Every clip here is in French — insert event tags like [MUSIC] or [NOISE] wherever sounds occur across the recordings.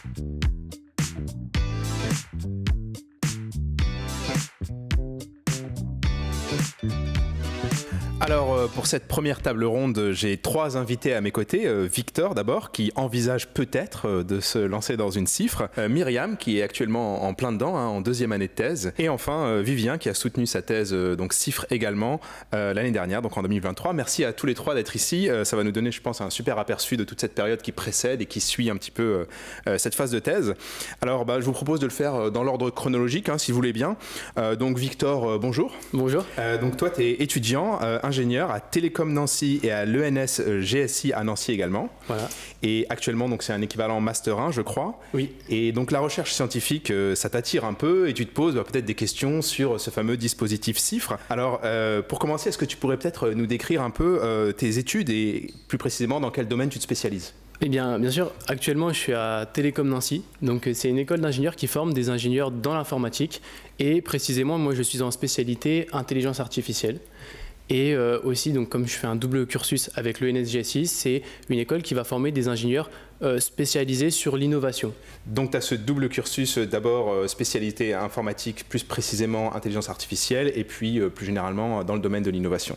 Thank you. Alors, euh, pour cette première table ronde, j'ai trois invités à mes côtés. Euh, Victor, d'abord, qui envisage peut-être euh, de se lancer dans une cifre. Myriam, qui est actuellement en plein dedans, hein, en deuxième année de thèse. Et enfin, Vivien, qui a soutenu sa thèse, donc cifre également, l'année dernière, donc en 2023. Merci à tous les trois d'être ici. ça va nous donner, je pense, un super aperçu de toute cette période qui précède et qui suit un petit peu cette phase de thèse. Alors, bah, je vous propose de le faire dans l'ordre chronologique, hein, si vous voulez bien. donc, Victor, bonjour. Bonjour. donc, toi, tu es étudiant, ingénieur ingénieur à Télécom Nancy et à l'ENS euh, GSI à Nancy également. Voilà. Et actuellement, donc c'est un équivalent Master 1, je crois. Oui. Et donc la recherche scientifique, euh, ça t'attire un peu et tu te poses bah, peut-être des questions sur ce fameux dispositif CIFRE. Alors, euh, pour commencer, est-ce que tu pourrais peut-être nous décrire un peu tes études et plus précisément dans quel domaine tu te spécialises? Eh bien, bien sûr, actuellement, je suis à Télécom Nancy. Donc, c'est une école d'ingénieurs qui forme des ingénieurs dans l'informatique. Et précisément, moi, je suis en spécialité intelligence artificielle. Et euh, aussi, donc, comme je fais un double cursus avec l'ENSGSI, c'est une école qui va former des ingénieurs euh, spécialisés sur l'innovation. Donc tu as ce double cursus, euh, d'abord spécialité informatique, plus précisément intelligence artificielle, et puis plus généralement dans le domaine de l'innovation.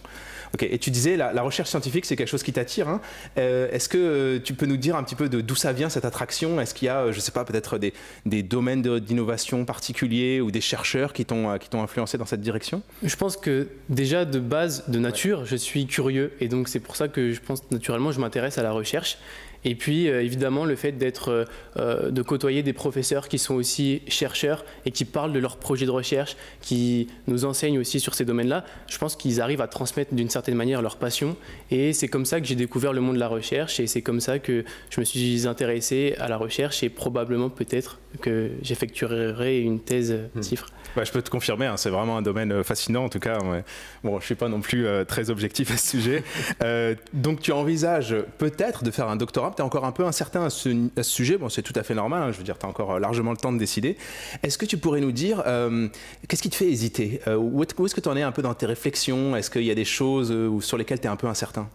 Ok, et tu disais, la, recherche scientifique, c'est quelque chose qui t'attire. Hein. Est-ce que tu peux nous dire un petit peu d'où ça vient, cette attraction? Est-ce qu'il y a, je ne sais pas, peut-être des, des, domaines d'innovation particuliers ou des chercheurs qui t'ont influencé dans cette direction? Je pense que déjà, de base, de nature, je suis curieux et donc c'est pour ça que je pense naturellement je m'intéresse à la recherche. Et puis euh, évidemment le fait d'être, euh, euh, de côtoyer des professeurs qui sont aussi chercheurs et qui parlent de leurs projets de recherche, qui nous enseignent aussi sur ces domaines-là, je pense qu'ils arrivent à transmettre d'une certaine manière leur passion. Et c'est comme ça que j'ai découvert le monde de la recherche et c'est comme ça que je me suis intéressé à la recherche et probablement peut-être que j'effectuerai une thèse cifre. Bah, je peux te confirmer, hein, c'est vraiment un domaine euh, fascinant en tout cas. Bon, je suis pas non plus euh, très objectif à ce sujet. [LAUGHS] Euh, donc tu envisages peut-être de faire un doctorat, tu es encore un peu incertain à ce, sujet, bon c'est tout à fait normal, hein, je veux dire, tu as encore largement le temps de décider. Est-ce que tu pourrais nous dire, qu'est-ce qui te fait hésiter? Où est-ce que tu en es un peu dans tes réflexions? Est-ce qu'il y a des choses sur lesquelles tu es un peu incertain?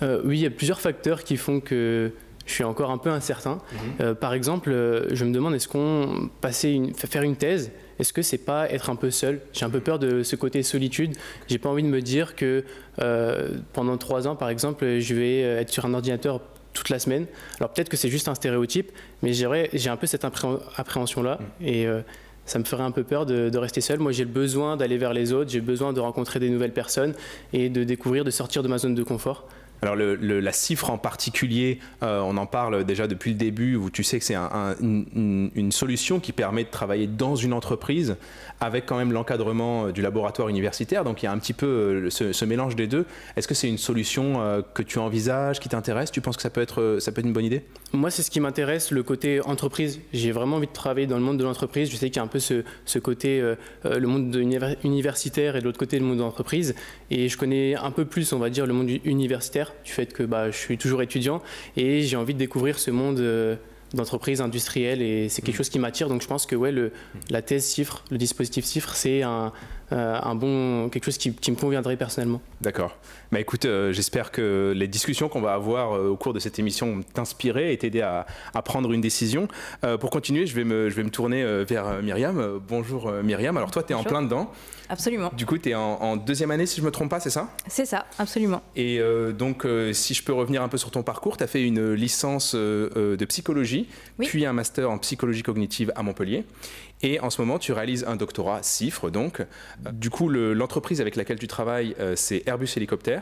Oui, il y a plusieurs facteurs qui font que je suis encore un peu incertain. Mhm. par exemple, je me demande est-ce qu'on passer une, faire une thèse est-ce que c'est pas être un peu seul? J'ai un peu peur de ce côté solitude. J'ai pas envie de me dire que euh, pendant trois ans, par exemple, je vais être sur un ordinateur toute la semaine. Alors peut-être que c'est juste un stéréotype, mais j'ai un peu cette appréhension-là. Mm. Et euh, ça me ferait un peu peur de, de rester seul. Moi, j'ai le besoin d'aller vers les autres, j'ai besoin de rencontrer des nouvelles personnes et de découvrir, de sortir de ma zone de confort. Alors la cifre en particulier, euh, on en parle déjà depuis le début, où tu sais que c'est une, solution qui permet de travailler dans une entreprise avec quand même l'encadrement euh, du laboratoire universitaire. Donc il y a un petit peu euh, ce, mélange des deux. Est-ce que c'est une solution que tu envisages, qui t'intéresse? Tu penses que ça peut être, une bonne idée? Moi, c'est ce qui m'intéresse, le côté entreprise. J'ai vraiment envie de travailler dans le monde de l'entreprise. Je sais qu'il y a un peu ce, côté, le monde universitaire et de l'autre côté le monde de l'entreprise. Et je connais un peu plus, on va dire, le monde universitaire du fait que bah, je suis toujours étudiant et j'ai envie de découvrir ce monde euh, d'entreprise industrielle et c'est quelque mm. chose qui m'attire. Donc je pense que ouais, le, la thèse cifre, le dispositif cifre, c'est un, euh, un bon, quelque chose qui, me conviendrait personnellement. D'accord. Bah, écoute, euh, j'espère que les discussions qu'on va avoir au cours de cette émission vont t'inspirer et t'aider à, à, prendre une décision. pour continuer, je vais me, je vais me tourner vers Myriam. bonjour Myriam. Alors toi, tu es en plein dedans. Absolument. Du coup, tu es en, deuxième année, si je ne me trompe pas, c'est ça? C'est ça, absolument. Et euh, donc, euh, si je peux revenir un peu sur ton parcours, tu as fait une licence euh, de psychologie, puis un master en psychologie cognitive à Montpellier. Et en ce moment, tu réalises un doctorat CIFRE, donc. Du coup, l'entreprise avec laquelle tu travailles, c'est Airbus Hélicoptère.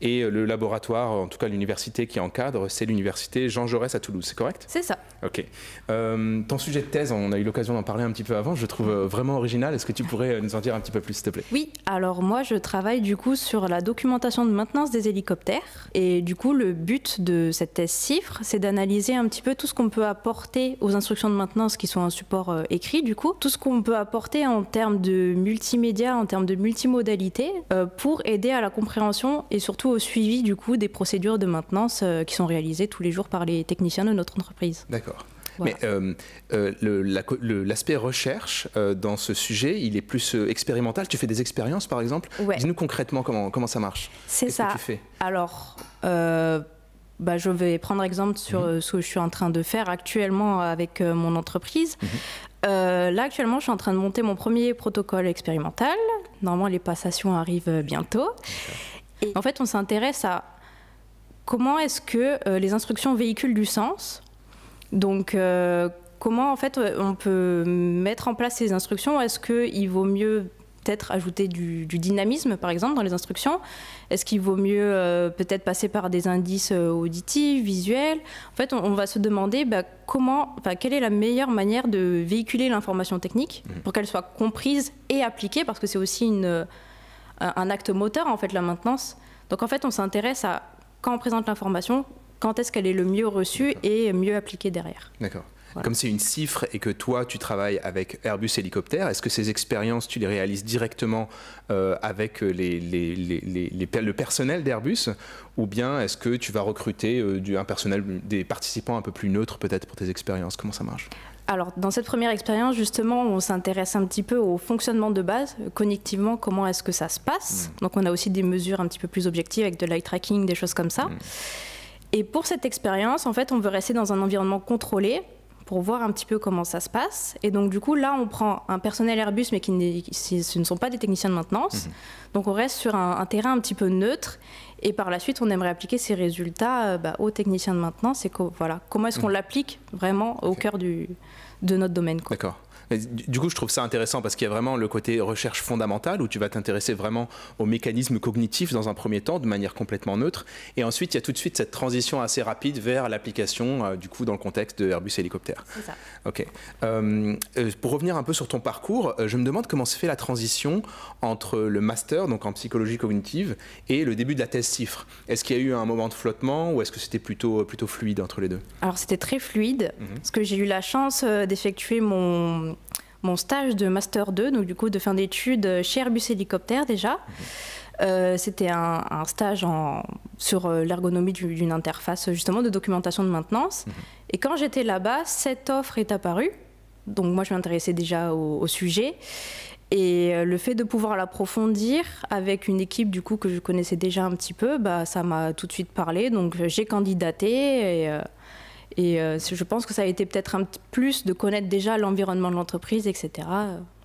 Et le laboratoire, en tout cas l'université qui encadre, c'est l'université Jean Jaurès à Toulouse, c'est correct? C'est ça. Ok. Euh, ton sujet de thèse, on a eu l'occasion d'en parler un petit peu avant, je trouve euh, vraiment original. Est-ce que tu pourrais euh, nous en dire un petit peu plus, s'il te plaît? Oui, alors moi je travaille du coup sur la documentation de maintenance des hélicoptères. Et du coup, le but de cette thèse CIFRE, c'est d'analyser un petit peu tout ce qu'on peut apporter aux instructions de maintenance qui sont un support écrit, du coup, tout ce qu'on peut apporter en termes de multimédia, en termes de multimodalité, pour aider à la compréhension et surtout au suivi du coup des procédures de maintenance euh, qui sont réalisées tous les jours par les techniciens de notre entreprise. D'accord. Mais euh, euh, l'aspect recherche dans ce sujet, il est plus expérimental. Tu fais des expériences, par exemple? Dis-nous concrètement comment, comment ça marche. C'est ça. Que tu fais? Alors, bah, je vais prendre exemple sur Mhm. ce que je suis en train de faire actuellement avec mon entreprise. Mhm. Euh, là, actuellement, je suis en train de monter mon premier protocole expérimental. Normalement, les passations arrivent bientôt. Et en fait, on s'intéresse à comment est-ce que euh, les instructions véhiculent du sens. Donc, euh, comment en fait euh, on peut mettre en place ces instructions. Est-ce qu'il vaut mieux peut-être ajouter du, du dynamisme, par exemple, dans les instructions? Est-ce qu'il vaut mieux euh, peut-être passer par des indices auditifs, visuels? En fait, on, on va se demander bah, comment, enfin, quelle est la meilleure manière de véhiculer l'information technique pour qu'elle soit comprise et appliquée, parce que c'est aussi une, euh, un acte moteur, en fait, la maintenance. Donc, en fait, on s'intéresse à quand on présente l'information, quand est-ce qu'elle est le mieux reçue et mieux appliquée derrière. D'accord. Voilà. Comme c'est une cifre et que toi, tu travailles avec Airbus Hélicoptère, est-ce que ces expériences, tu les réalises directement euh, avec les, les- les- le personnel d'Airbus ou bien est-ce que tu vas recruter euh, du, un personnel, des participants un peu plus neutres peut-être pour tes expériences? Comment ça marche? Alors, dans cette première expérience, justement, on s'intéresse un petit peu au fonctionnement de base, cognitivement, comment est-ce que ça se passe. Donc, on a aussi des mesures un petit peu plus objectives avec de l'eye tracking, des choses comme ça. Et pour cette expérience, en fait, on veut rester dans un environnement contrôlé pour voir un petit peu comment ça se passe. Et donc, du coup, là, on prend un personnel Airbus, mais qui, ce ne sont pas des techniciens de maintenance. Donc, on reste sur un, un terrain un petit peu neutre. Et par la suite, on aimerait appliquer ces résultats euh, bah, aux techniciens de maintenance. Et co- voilà, comment est-ce qu'on l'applique vraiment au cœur du, de notre domaine. D'accord. Du coup, je trouve ça intéressant parce qu'il y a vraiment le côté recherche fondamentale où tu vas t'intéresser vraiment aux mécanismes cognitifs dans un premier temps de manière complètement neutre. Et ensuite, il y a tout de suite cette transition assez rapide vers l'application, euh, du coup, dans le contexte de Airbus Hélicoptère. C'est ça. Ok. Euh, euh, pour revenir un peu sur ton parcours, je me demande comment se fait la transition entre le master, donc en psychologie cognitive, et le début de la thèse CIFRE. Est-ce qu'il y a eu un moment de flottement ou est-ce que c'était plutôt, plutôt fluide entre les deux? Alors c'était très fluide, Mhm. parce que j'ai eu la chance d'effectuer mon, mon stage de Master 2, donc du coup de fin d'études chez Airbus Hélicoptère déjà. Mhm. Euh, C'était un, un stage en- sur euh, l'ergonomie du- d'une interface justement de documentation de maintenance. Mhm. Et quand j'étais là-bas, cette offre est apparue. Donc moi je m'intéressais déjà au, au sujet. Et euh, le fait de pouvoir l'approfondir avec une équipe du coup que je connaissais déjà un petit peu, bah, ça m'a tout de suite parlé. Donc j'ai candidaté et, et euh, je pense que ça a été peut-être un plus de connaître déjà l'environnement de l'entreprise, etc.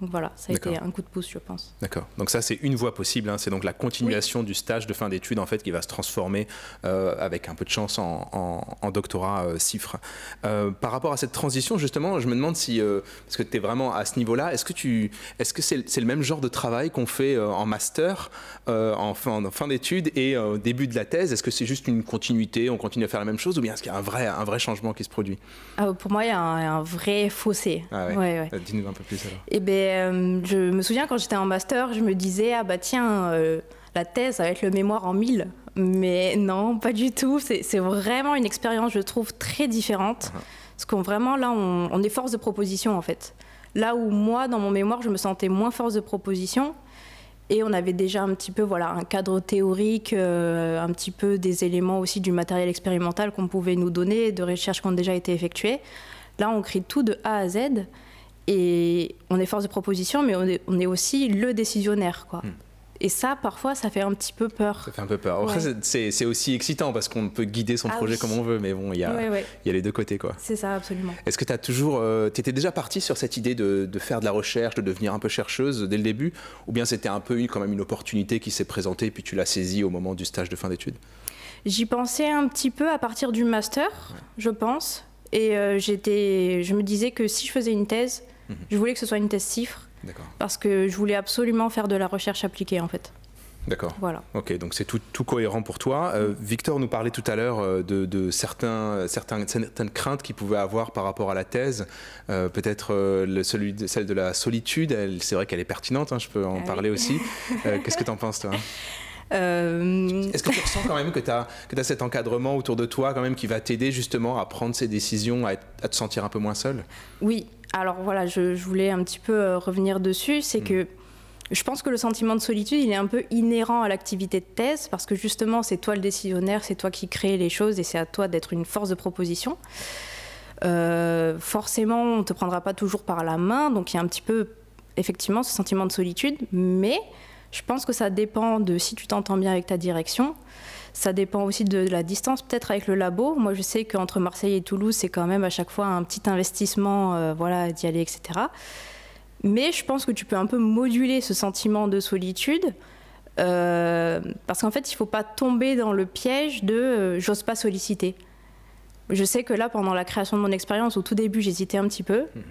Donc voilà, ça a été un coup de pouce, je pense. D'accord. Donc ça, c'est une voie possible. hein. C'est donc la continuation du stage de fin d'études en fait qui va se transformer euh, avec un peu de chance en, en- en doctorat euh, CIFRE. Euh, par rapport à cette transition, justement, je me demande si, parce que tu es vraiment à ce niveau-là, est-ce que tu, est-ce que c'est le même genre de travail qu'on fait en master, en fin, en fin d'études et au début de la thèse? Est-ce que c'est juste une continuité, on continue à faire la même chose, ou bien est-ce qu'il y a un vrai, un vrai changement qui se produit? Ah, pour moi, il y a un, un vrai fossé. Ah ouais. Ouais, ouais. Dis-nous un peu plus alors. Et ben, euh, je me souviens quand j'étais en master, je me disais ah bah tiens, euh, la thèse ça va être le mémoire en mille. Mais non, pas du tout. C'est vraiment une expérience, je trouve, très différente. Parce qu'on vraiment là, on, on est force de proposition en fait. Là où moi, dans mon mémoire, je me sentais moins force de proposition. Et on avait déjà un petit peu voilà, un cadre théorique, euh, un petit peu des éléments aussi du matériel expérimental qu'on pouvait nous donner, de recherches qui ont déjà été effectuées. Là, on crée tout de A à Z. Et on est force de proposition, mais on est, on est aussi le décisionnaire. Quoi. Hmm. Et ça, parfois, ça fait un petit peu peur. Ça fait un peu peur. Après, Ouais. c'est- aussi excitant parce qu'on peut guider son Ah projet oui. comme on veut, mais bon, il y a, Ouais, ouais, il y a les deux côtés quoi. c'est ça, absolument. Est-ce que tu as toujours. tu étais déjà parti sur cette idée de, de faire de la recherche, de devenir un peu chercheuse dès le début Ou bien c'était un peu une- quand même une opportunité qui s'est présentée puis tu l'as saisie au moment du stage de fin d'études? J'y pensais un petit peu à partir du master, je pense. Et euh, j'étais, je me disais que si je faisais une thèse, Mhm. je voulais que ce soit une thèse CIFRE, parce que je voulais absolument faire de la recherche appliquée, en fait. D'accord. Voilà. Ok, donc c'est tout, tout cohérent pour toi. Euh, Victor nous parlait tout à l'heure euh, de, de certains, certains, certaines craintes qu'il pouvait avoir par rapport à la thèse. Euh, Peut-être euh, celle de la solitude. C'est vrai qu'elle est pertinente, hein, je peux en Ah oui. parler aussi. [LAUGHS] Qu'est-ce que tu en penses, toi? Est-ce que tu ressens quand même que tu as, que as cet encadrement autour de toi quand même qui va t'aider justement à prendre ces décisions, à, être- à te sentir un peu moins seul Oui, alors voilà, je, je voulais un petit peu euh, revenir dessus. C'est Mm. que je pense que le sentiment de solitude, il est un peu inhérent à l'activité de thèse, parce que justement, c'est toi le décisionnaire, c'est toi qui crée les choses et c'est à toi d'être une force de proposition. Euh, forcément, on ne te prendra pas toujours par la main, donc il y a un petit peu, effectivement, ce sentiment de solitude, mais je pense que ça dépend de si tu t'entends bien avec ta direction. Ça dépend aussi de la distance peut-être avec le labo. Moi, je sais qu'entre Marseille et Toulouse, c'est quand même à chaque fois un petit investissement, voilà, d'y aller, etc. Mais je pense que tu peux un peu moduler ce sentiment de solitude. parce qu'en fait, il ne faut pas tomber dans le piège de j'ose pas solliciter. Je sais que là, pendant la création de mon expérience, au tout début, j'hésitais un petit peu. Mhm.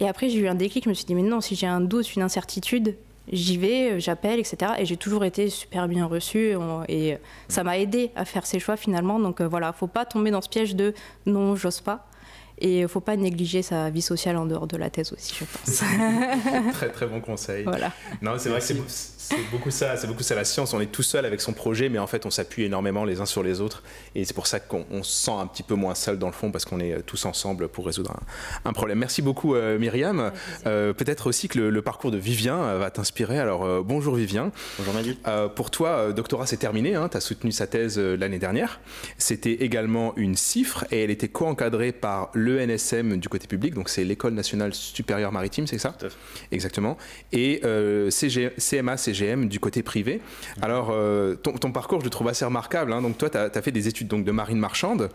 Et après, j'ai eu un déclic. Je me suis dit, mais non, si j'ai un doute, une incertitude, j'y vais, j'appelle, etc. Et j'ai toujours été super bien reçue. Et ça m'a aidé à faire ces choix finalement. Donc euh, voilà, faut pas tomber dans ce piège de non, j'ose pas. Et il ne faut pas négliger sa vie sociale en dehors de la thèse aussi, je pense. [LAUGHS] très très bon conseil. Voilà. Non, c'est vrai que c'est beaucoup ça, c'est beaucoup ça la science. On est tout seul avec son projet, mais en fait, on s'appuie énormément les uns sur les autres, et c'est pour ça qu'on se sent un petit peu moins seul dans le fond parce qu'on est euh, tous ensemble pour résoudre un, problème. Merci beaucoup, euh, Myriam. Euh, peut-être aussi que le, parcours de Vivien va t'inspirer. Alors, bonjour Vivien. Bonjour Maggie. pour toi, doctorat c'est terminé. Hein, tu as soutenu sa thèse l'année dernière. C'était également une cifre et elle était co-encadrée par l'ENSM du côté public, donc c'est l'École nationale supérieure maritime, c'est ça Exactement. Et CG, CMA, CG du côté privé. Alors, euh, ton, parcours, je le trouve assez remarquable. Hein. Donc, toi, tu as, fait des études donc, de marine marchande,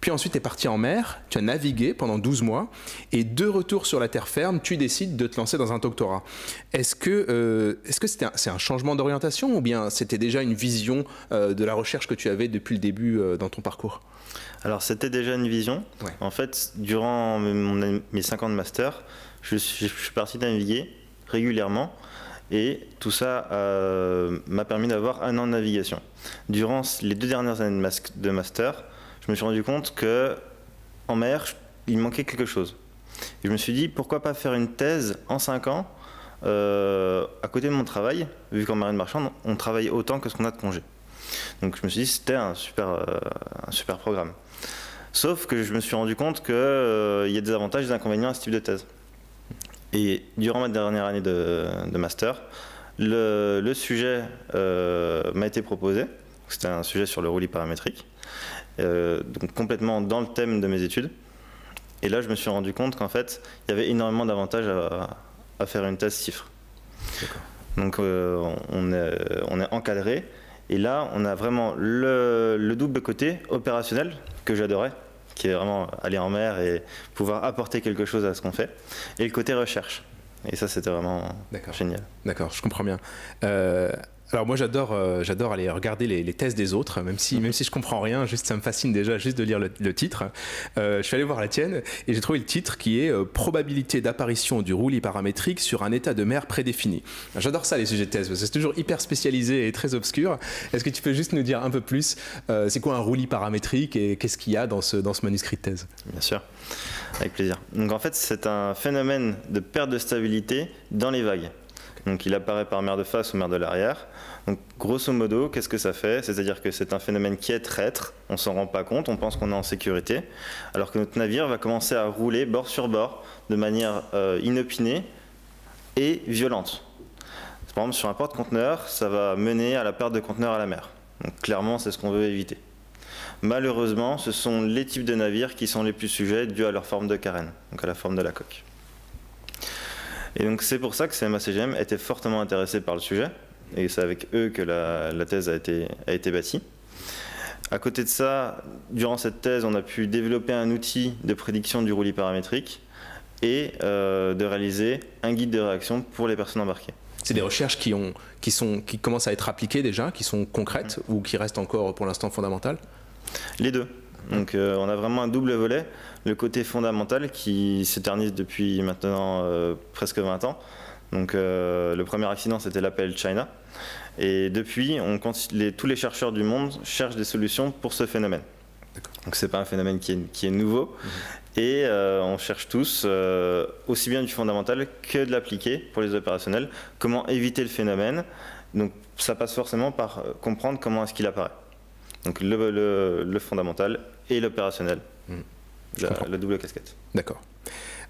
puis ensuite, tu es parti en mer, tu as navigué pendant 12 mois, et de retour sur la terre ferme, tu décides de te lancer dans un doctorat. Est-ce que euh, est-ce que c'était c'est un changement d'orientation ou bien c'était déjà une vision euh, de la recherche que tu avais depuis le début dans ton parcours? Alors c'était déjà une vision. En fait, durant mes 5 ans de master, je suis, je suis parti naviguer régulièrement et tout ça euh, m'a permis d'avoir un an de navigation. Durant les deux dernières années de master, je me suis rendu compte que en mer, il manquait quelque chose. Et je me suis dit, pourquoi pas faire une thèse en cinq ans euh, à côté de mon travail, vu qu'en marine marchande, on travaille autant que ce qu'on a de congé. Donc je me suis dit, c'était un super, euh, un super programme. Sauf que je me suis rendu compte qu'il y a des avantages et des inconvénients à ce type de thèse. Et durant ma dernière année de, master, le, sujet euh, m'a été proposé. C'était un sujet sur le roulis paramétrique, euh, donc complètement dans le thème de mes études. Et là, je me suis rendu compte qu'en fait, il y avait énormément d'avantages à, faire une thèse cifre. Donc, euh, on, est, on, est, encadré. Et là, on a vraiment le, le double côté opérationnel que j'adorais, qui est vraiment aller en mer et pouvoir apporter quelque chose à ce qu'on fait, et le côté recherche. Et ça, c'était vraiment génial. D'accord, je comprends bien. Euh, alors moi j'adore euh, j'adore aller regarder les, les, thèses des autres, même si même si je comprends rien, juste ça me fascine déjà juste de lire le, titre. Euh, je suis allé voir la tienne et j'ai trouvé le titre qui est euh, probabilité d'apparition du roulis paramétrique sur un état de mer prédéfini. J'adore ça les sujets de thèse, c'est toujours hyper spécialisé et très obscur. Est-ce que tu peux juste nous dire un peu plus c'est quoi un roulis paramétrique et qu'est-ce qu'il y a dans ce dans ce manuscrit de thèse? Bien sûr, avec plaisir. Donc en fait c'est un phénomène de perte de stabilité dans les vagues. Donc il apparaît par mer de face ou mer de l'arrière. Donc grosso modo, qu'est-ce que ça fait? C'est-à-dire que c'est un phénomène qui est traître, on s'en rend pas compte, on pense qu'on est en sécurité, alors que notre navire va commencer à rouler bord sur bord de manière euh, inopinée et violente. Par exemple, sur un porte-conteneur, ça va mener à la perte de conteneurs à la mer. Donc clairement, c'est ce qu'on veut éviter. Malheureusement, ce sont les types de navires qui sont les plus sujets dû à leur forme de carène, donc à la forme de la coque. Et donc c'est pour ça que CMA-CGM était fortement intéressé par le sujet, et c'est avec eux que la, thèse a été, a été bâtie. À côté de ça, durant cette thèse, on a pu développer un outil de prédiction du roulis paramétrique et euh, de réaliser un guide de réaction pour les personnes embarquées. C'est des recherches qui, ont, qui, sont, qui commencent à être appliquées déjà, qui sont concrètes mm. ou qui restent encore pour l'instant fondamentales? Les deux. Donc euh, on a vraiment un double volet. Le côté fondamental qui s'éternise depuis maintenant euh, presque 20 ans. Donc le premier accident c'était l'appel China. Et depuis, on, tous les chercheurs du monde cherchent des solutions pour ce phénomène. Donc c'est pas un phénomène qui est, nouveau. Mhm. Et euh, on cherche tous, euh, aussi bien du fondamental que de l'appliquer pour les opérationnels, comment éviter le phénomène. Donc ça passe forcément par euh, comprendre comment est-ce qu'il apparaît. Donc le, fondamental et l'opérationnel. Mhm. la double casquette. D'accord.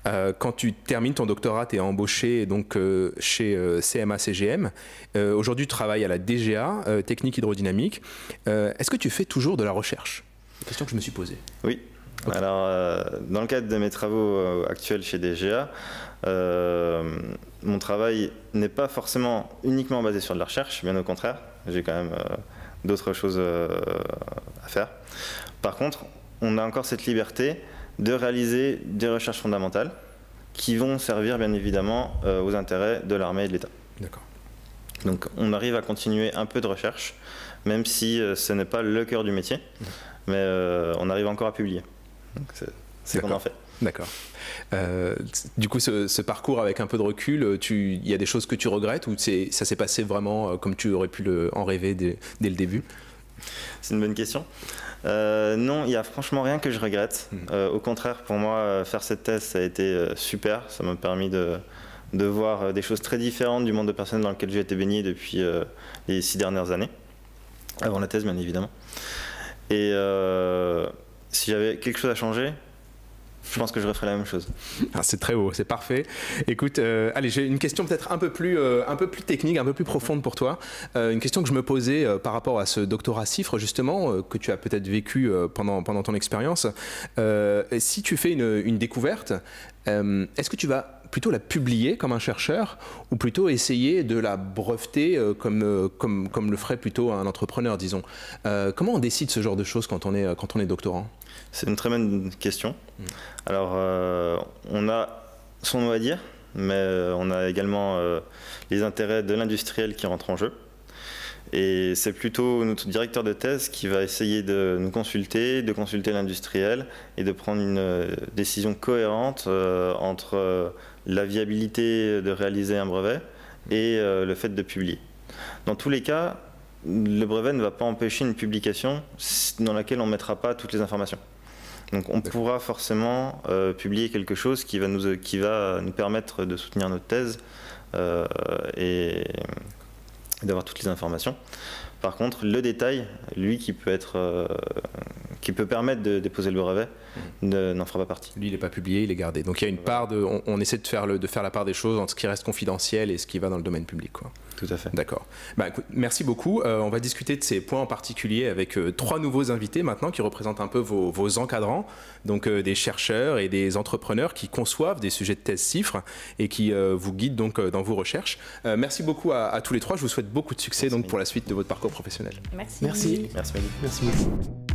Euh, quand tu termines ton doctorat, tu es embauché donc, euh, chez euh, CMA-CGM. Aujourd'hui, tu travailles à la DGA, Technique Hydrodynamique. Est-ce que tu fais toujours de la recherche? Question que je me suis posée. Oui. Alors, dans le cadre de mes travaux actuels chez DGA, mon travail n'est pas forcément uniquement basé sur de la recherche, bien au contraire. J'ai quand même d'autres choses à faire. Par contre, on a encore cette liberté de réaliser des recherches fondamentales qui vont servir bien évidemment aux intérêts de l'armée et de l'État. D'accord. Donc on arrive à continuer un peu de recherche, même si ce n'est pas le cœur du métier, mmh. mais on arrive encore à publier. C'est ce qu'on en fait. D'accord. Euh, du coup, ce, parcours avec un peu de recul, il y a des choses que tu regrettes ou ça s'est passé vraiment euh, comme tu aurais pu le, en rêver dès, le début? C'est une bonne question. Euh, non, il n'y a franchement rien que je regrette. Hmm. au contraire, pour moi, faire cette thèse, ça a été super. Ça m'a permis de, de, voir des choses très différentes du monde de personnes dans lequel j'ai été baigné depuis les six dernières années. Avant la thèse, bien évidemment. Et si j'avais quelque chose à changer, je pense que je referais la même chose. Ah, c'est très haut, c'est parfait. Écoute, euh, allez, j'ai une question peut-être un peu plus, euh, un peu plus technique, un peu plus profonde pour toi. Euh, une question que je me posais par rapport à ce doctorat CIFRE justement que tu as peut-être vécu pendant pendant ton expérience. si tu fais une, une découverte, est-ce que tu vas plutôt la publier comme un chercheur ou plutôt essayer de la breveter comme, comme, comme le ferait plutôt un entrepreneur, disons? Comment on décide ce genre de choses quand on est, quand on est doctorant? C'est une très bonne question. Mm. Alors, euh, on a son mot à dire, mais euh, on a également euh, les intérêts de l'industriel qui rentrent en jeu. Et c'est plutôt notre directeur de thèse qui va essayer de nous consulter, de consulter l'industriel et de prendre une décision cohérente entre la viabilité de réaliser un brevet et le fait de publier. Dans tous les cas, le brevet ne va pas empêcher une publication dans laquelle on ne mettra pas toutes les informations. Donc on pourra forcément euh, publier quelque chose qui va, nous, qui va nous permettre de soutenir notre thèse euh, et, d'avoir toutes les informations. Par contre, le détail, lui, qui peut, être, euh, qui peut permettre de déposer le brevet, mmh. n'en fera pas partie. Lui, il n'est pas publié, il est gardé. Donc il y a une part de. On, essaie de faire, le, de faire la part des choses entre ce qui reste confidentiel et ce qui va dans le domaine public. Quoi. Tout à fait. D'accord. Bah, merci beaucoup. Euh, on va discuter de ces points en particulier avec euh, trois nouveaux invités maintenant qui représentent un peu vos, encadrants, donc des chercheurs et des entrepreneurs qui conçoivent des sujets de thèse cifres et qui vous guident donc dans vos recherches. merci beaucoup à, tous les trois. Je vous souhaite beaucoup de succès donc pour la suite de votre parcours professionnel. Merci. Merci. Merci, merci beaucoup.